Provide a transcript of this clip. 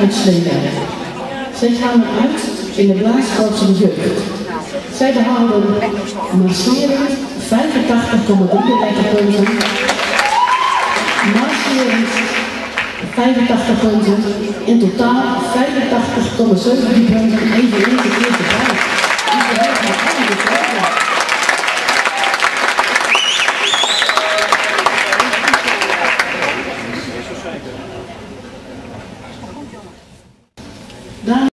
uit Zij gaan uit in de Blaaskorpse jeugd. Zij behaalden marcherend 85,33 punten. Marcherend 85 punten. In totaal 85,7 punten. Even de eerste.